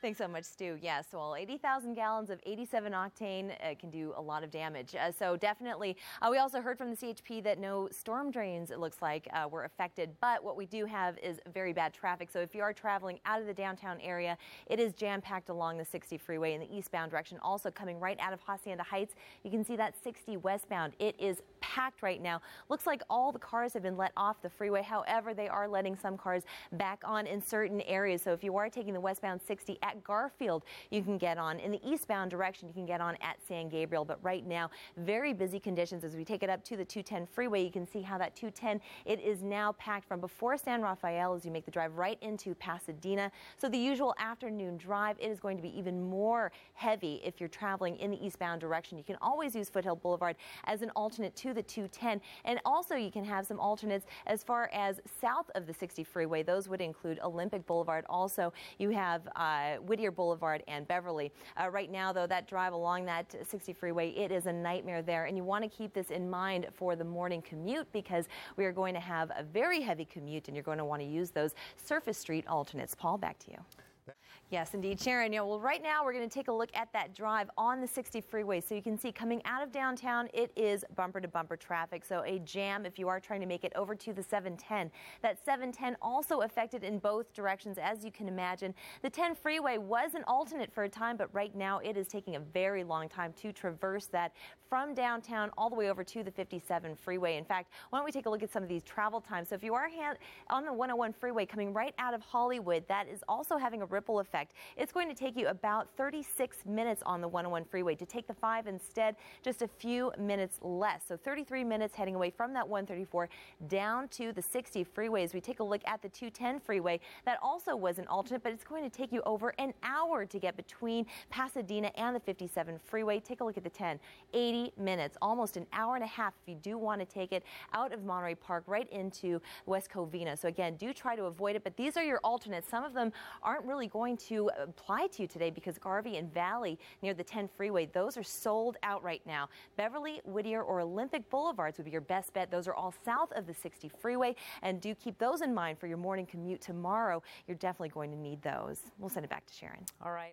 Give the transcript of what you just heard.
Thanks so much, Stu. Yes, well, 80,000 gallons of 87 octane uh, can do a lot of damage. Uh, so definitely, uh, we also heard from the CHP that no storm drains, it looks like, uh, were affected. But what we do have is very bad traffic. So if you are traveling out of the downtown area, it is jam packed along the 60 freeway in the eastbound direction. Also coming right out of Hacienda Heights, you can see that 60 westbound. It is packed right now. Looks like all the cars have been let off the freeway. However, they are letting some cars back on in certain areas. So if you are taking the westbound 60 at Garfield, you can get on. In the eastbound direction, you can get on at San Gabriel. But right now, very busy conditions as we take it up to the 210 freeway. You can see how that 210 it is now packed from before San Rafael as you make the drive right into Pasadena. So the usual afternoon drive, it is going to be even more heavy if you're traveling in the eastbound direction. You can always use Foothill Boulevard as an alternate to the 210. And also you can have some alternates as far as south of the 60 freeway. Those would include Olympic Boulevard. Also, you have uh, Whittier Boulevard and Beverly. Uh, right now, though, that drive along that 60 freeway, it is a nightmare there. And you want to keep this in mind for the morning commute because we are going to have a very heavy commute and you're going to want to use those surface street alternates. Paul, back to you. Yes, indeed, Sharon. Know, well, right now we're going to take a look at that drive on the 60 freeway. So you can see coming out of downtown, it is bumper to bumper traffic. So a jam if you are trying to make it over to the 710. That 710 also affected in both directions, as you can imagine. The 10 freeway was an alternate for a time, but right now it is taking a very long time to traverse that from downtown all the way over to the 57 freeway. In fact, why don't we take a look at some of these travel times? So if you are on the 101 freeway coming right out of Hollywood, that is also having a ripple effect. It's going to take you about 36 minutes on the 101 freeway. To take the 5 instead, just a few minutes less. So 33 minutes heading away from that 134 down to the 60 freeway. As we take a look at the 210 freeway, that also was an alternate, but it's going to take you over an hour to get between Pasadena and the 57 freeway. Take a look at the 10. 80 minutes, almost an hour and a half if you do want to take it out of Monterey Park right into West Covina. So again, do try to avoid it, but these are your alternates. Some of them aren't really going to uh, apply to you today because Garvey and Valley near the 10 freeway, those are sold out right now. Beverly, Whittier, or Olympic Boulevards would be your best bet. Those are all south of the 60 freeway, and do keep those in mind for your morning commute tomorrow. You're definitely going to need those. We'll send it back to Sharon. All right.